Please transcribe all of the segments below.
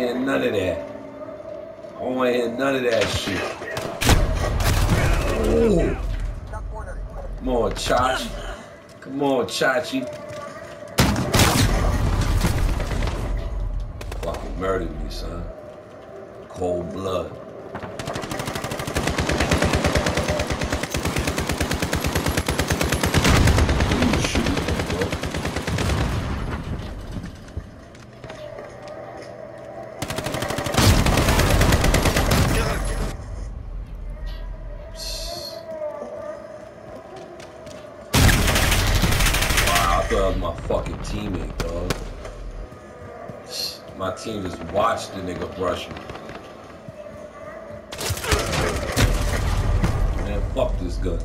hear none of that. I don't want to hear none of that shit. Ooh. Come on, Chachi. Come on, Chachi. Fucking murdered me, son. Cold blood. Ooh, shoot him, bro. Wow, I thought that was my fucking teammate, dog. My team just watched the nigga brush me. Man, fuck this gun.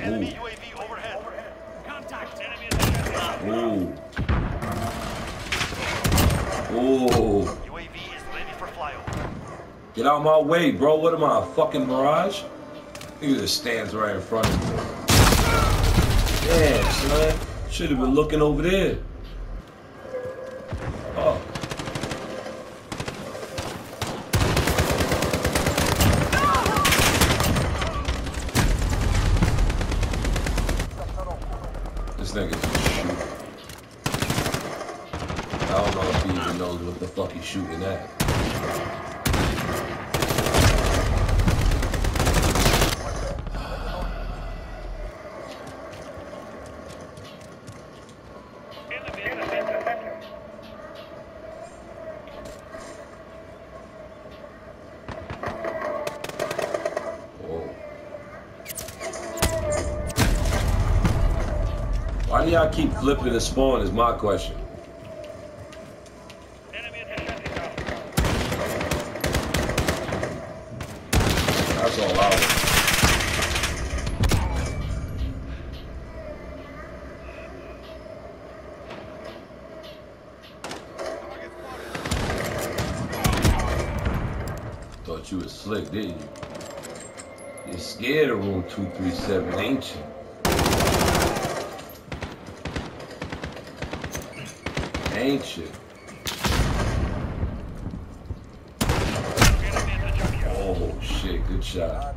Enemy Ooh. UAV overhead. Contact. Enemy Ooh. Ooh. UAV is ready for flyover. Get out of my way, bro. What am I, a fucking mirage? Nigga just stands right in front of me. Damn, son. Should have been looking over there. Oh. This nigga just shoot. I don't know if he even knows what the fuck he's shooting at. Why do y'all keep flipping the spawn is my question. Enemy in the center. That's all I want. Thought you was slick, didn't you? You're scared of room 237, ain't you? Ain't you? Oh shit, good shot.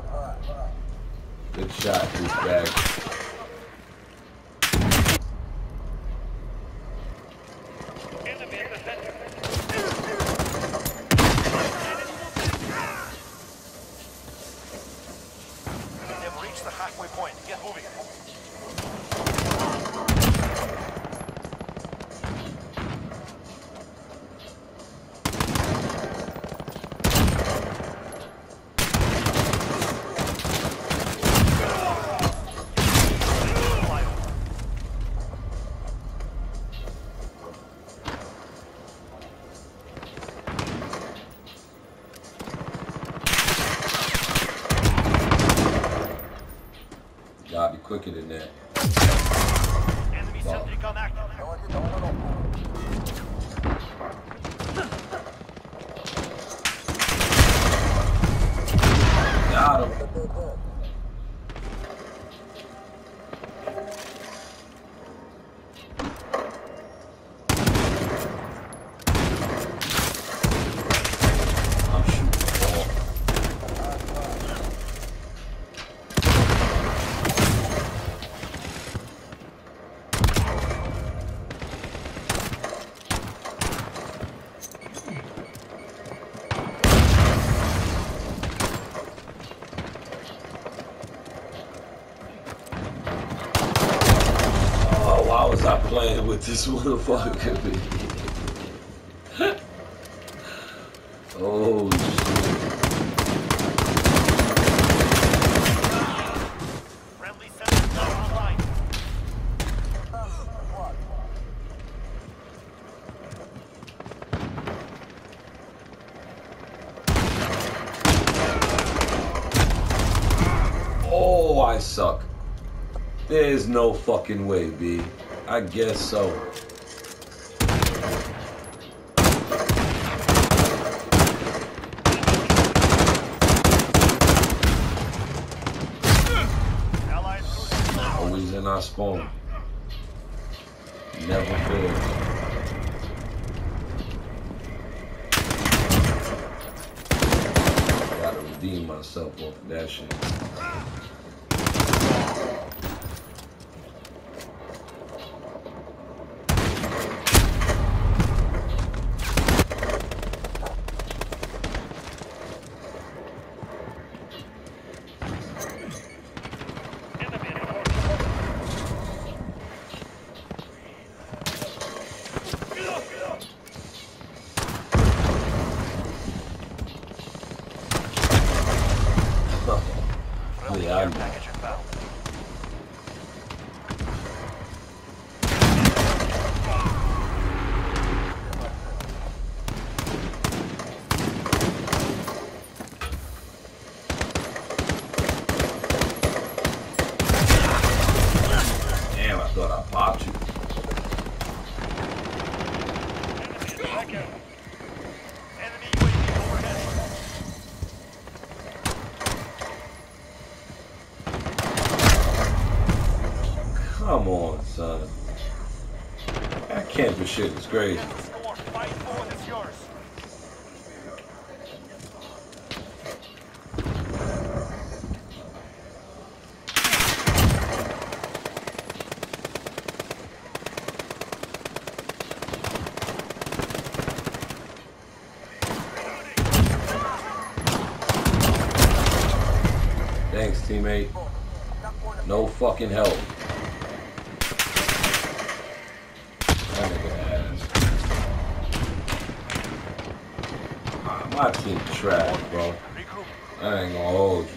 Good shot, bag. Gotta be quicker than that. Enemy gun active. Got him. Playing with this motherfucker? oh, gun online. Oh, I suck. There's no fucking way, B. I guess so. Always in our spawn. Never fails. Gotta redeem myself off of that shit. Friendly Yeah, know. package inbound. Damn, I thought I popped you. Enemy in second. Enemy UAV overhead. Come on, son. Camper shit. Thanks, teammate. No fucking help. That nigga ass. My team trash, bro. I ain't gonna hold you.